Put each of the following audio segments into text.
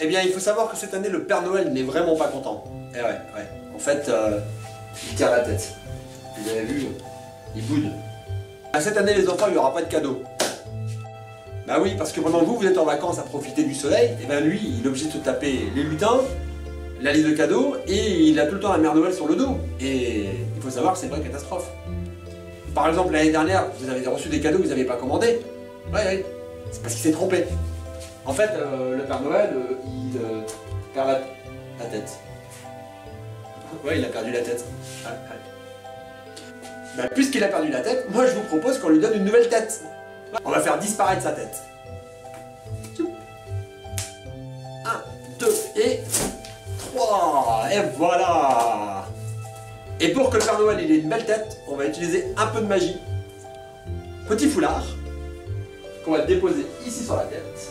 Eh bien, il faut savoir que cette année, le Père Noël n'est vraiment pas content. Eh ouais, ouais. En fait, euh, il tire la tête. Vous avez vu, il boude. Ah, Cette année, les enfants, il n'y aura pas de cadeaux. Bah oui, parce que pendant que vous, vous êtes en vacances à profiter du soleil, et ben lui, il est obligé de se taper les lutins, la liste de cadeaux, et il a tout le temps la mère Noël sur le dos. Et il faut savoir que c'est une vraie catastrophe. Par exemple, l'année dernière, vous avez reçu des cadeaux que vous n'aviez pas commandés. Ouais, ouais. C'est parce qu'il s'est trompé. En fait, euh, le Père Noël, euh, il euh, perd la, la tête. Ouais, il a perdu la tête. Ouais, ouais. Bah, puisqu'il a perdu la tête, moi je vous propose qu'on lui donne une nouvelle tête. On va faire disparaître sa tête. 1, 2 et 3. Et voilà Et pour que le Père Noël il ait une belle tête, on va utiliser un peu de magie. Petit foulard qu'on va déposer ici sur la tête.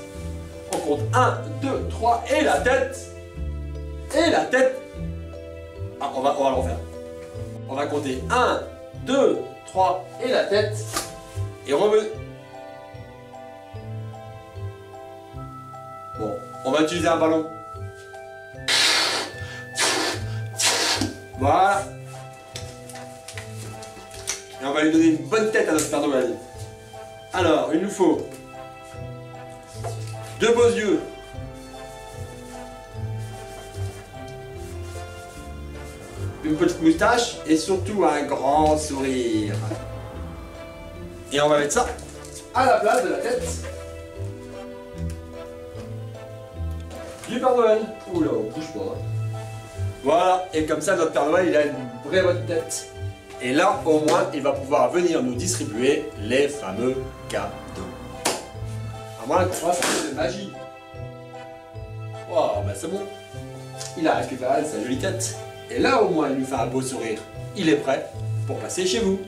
On compte 1, 2, 3 et la tête Et la tête Ah, on va, on va. On va compter 1, 2, 3 et la tête. Et revenez. Bon, on va utiliser un ballon. Voilà. Et on va lui donner une bonne tête à notre Père Noël. Alors, il nous faut deux beaux yeux. Une petite moustache et surtout un grand sourire. Et on va mettre ça à la place de la tête du Père Noël. Oula, bouge pas. Voilà, et comme ça notre Père Noël il a une vraie bonne tête. Et là au moins il va pouvoir venir nous distribuer les fameux cadeaux. Moins qu'on fasse un peu de magie. Oh bah c'est bon. Il a récupéré sa jolie tête. Et là au moins il lui fait un beau sourire. Il est prêt pour passer chez vous.